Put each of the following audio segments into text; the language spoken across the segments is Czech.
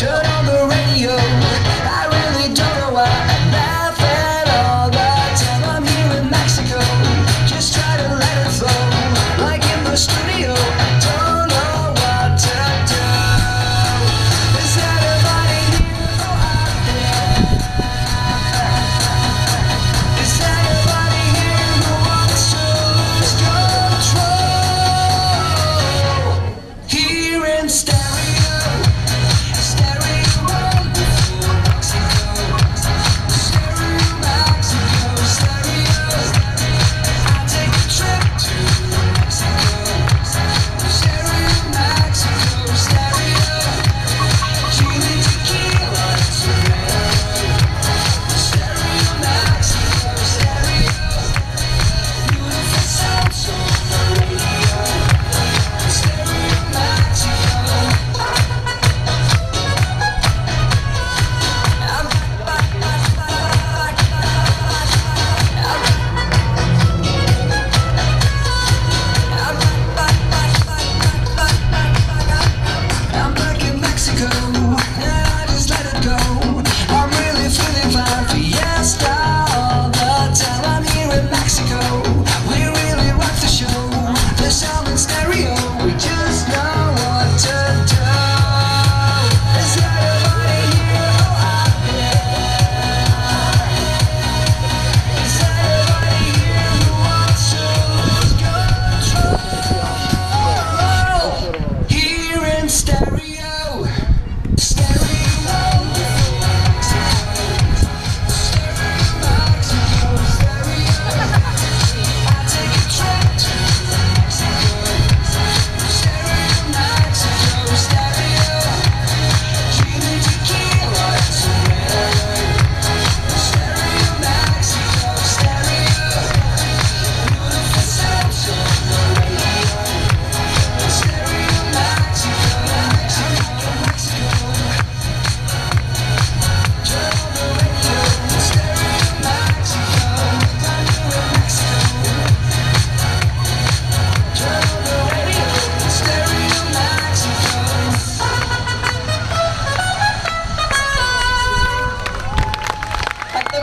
Should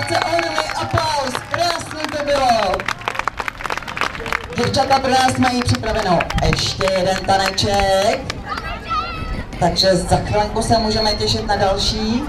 Krátce ohromný aplaus, krásně to bylo. Děvčata pro nás mají připraveno ještě jeden taneček. Takže za chvilku se můžeme těšit na další.